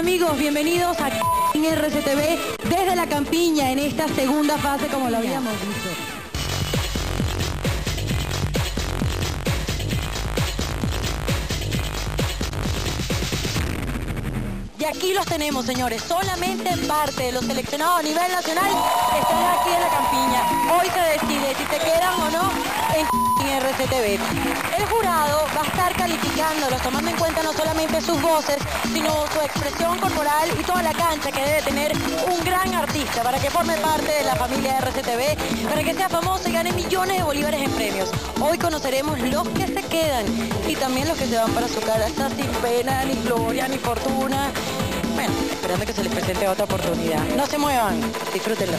amigos? Bienvenidos a RCTV desde la campiña en esta segunda fase como lo habíamos visto. Y aquí los tenemos, señores. Solamente parte de los seleccionados a nivel nacional están aquí en la campiña. Hoy se decide si se quedan o no en RCTV. El jurado va a estar calificándolos, tomando en cuenta no solamente sus voces, sino su expresión corporal y toda la cancha que debe tener un gran artista para que forme parte de la familia RCTV, para que sea famoso y gane millones de bolívares en premios. Hoy conoceremos los que se quedan y también los que se van para su casa sin pena, ni gloria, ni fortuna. Bueno, esperando que se les presente otra oportunidad. No se muevan, disfrútenlo.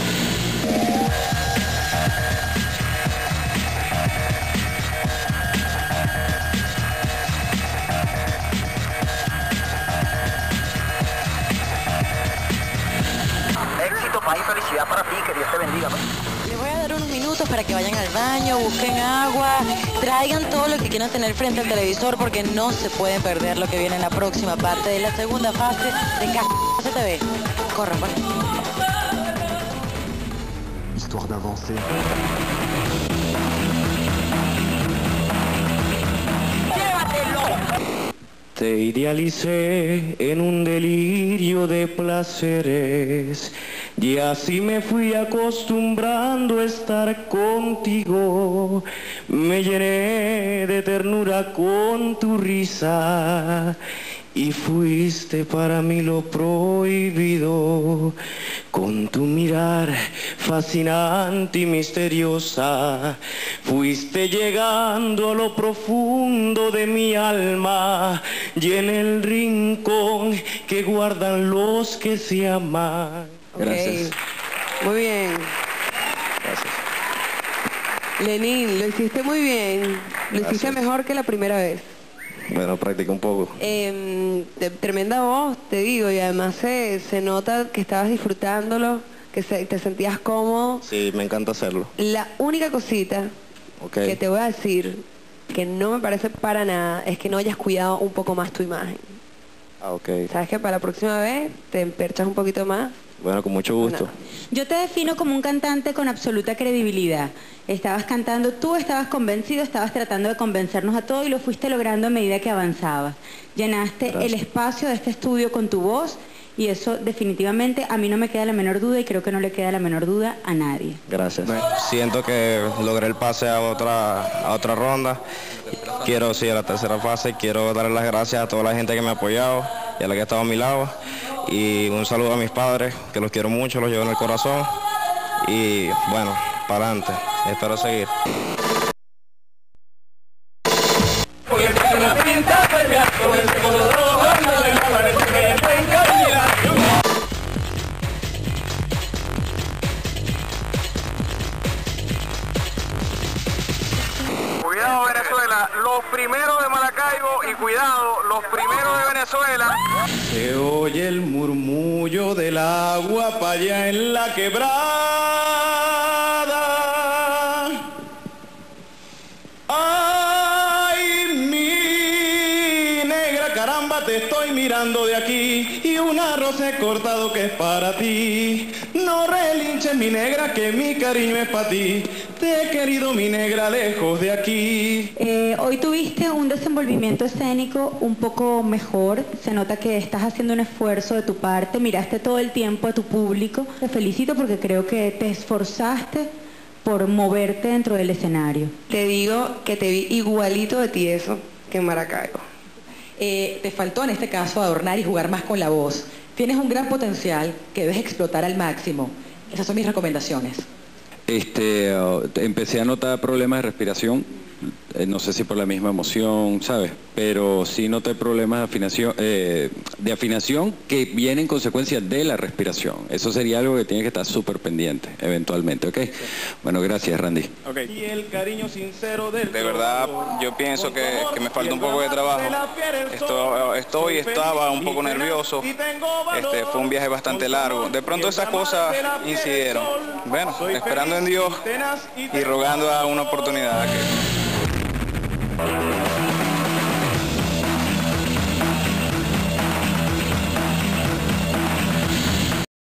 Ti, que Dios te bendiga. pues. Les voy a dar unos minutos para que vayan al baño, busquen agua, traigan todo lo que quieran tener frente al televisor porque no se pueden perder lo que viene en la próxima parte de la segunda fase de TV. Corran, pues. histoire d'avancer. Te idealicé en un delirio de placeres y así me fui acostumbrando a estar contigo. Me llené de ternura con tu risa y fuiste para mí lo prohibido. Con tu mirar fascinante y misteriosa, fuiste llegando a lo profundo de mi alma y en el rincón que guardan los que se aman. Gracias. Muy bien. Gracias. Lenín, lo hiciste muy bien. Lo hiciste mejor que la primera vez. Bueno, practica un poco. Em, de- tremenda voz, te digo, y además se, se nota que estabas disfrutándolo, que se- te sentías cómodo. Sí, me encanta hacerlo. La única cosita Ok. que te voy a decir que no me parece para nada es que no hayas cuidado un poco más tu imagen. Ah, ok. ¿Sabes que para la próxima vez te perchas un poquito más? Bueno, con mucho gusto. No. Yo te defino como un cantante con absoluta credibilidad. Estabas cantando, tú estabas convencido, estabas tratando de convencernos a todos y lo fuiste logrando a medida que avanzabas. Llenaste Gracias. el espacio de este estudio con tu voz y eso definitivamente a mí no me queda la menor duda y creo que no le queda la menor duda a nadie. Gracias. Siento que logré el pase a otra, a otra ronda. Quiero, sí, a la tercera fase. Quiero darle las gracias a toda la gente que me ha apoyado y a la que ha estado a mi lado. Y un saludo a mis padres, que los quiero mucho, los llevo en el corazón. Y bueno, para adelante. Espero seguir. Los primeros de Maracaibo y cuidado, los primeros de Venezuela. Se oye el murmullo del agua para allá en la quebrada. Ay, mi negra, caramba, te estoy mirando de aquí y un arroz he cortado que es para ti. No relinches, mi negra, que mi cariño es para ti. Te he querido, mi negra, lejos de aquí. Eh, hoy tuviste un desenvolvimiento escénico un poco mejor, se nota que estás haciendo un esfuerzo de tu parte, miraste todo el tiempo a tu público, te felicito porque creo que te esforzaste por moverte dentro del escenario. Te digo que te vi igualito de tieso que en Maracaibo. Eh, te faltó en este caso adornar y jugar más con la voz. Tienes un gran potencial que debes explotar al máximo. Esas son mis recomendaciones. Este, uh, empecé a notar problemas de respiración, eh, no sé si por la misma emoción, ¿sabes? Pero sí noté problemas de afinación, eh, de afinación que vienen en consecuencia de la respiración. Eso sería algo que tiene que estar súper pendiente, eventualmente, ¿ok? Bueno, gracias, Randy. Y el cariño sincero del De verdad, yo pienso que, que me falta un poco de trabajo. Esto, estoy, estaba un poco nervioso. Este, fue un viaje bastante largo. De pronto esas cosas incidieron. Bueno, esperando en Dios y rogando a una oportunidad. que- Thank you.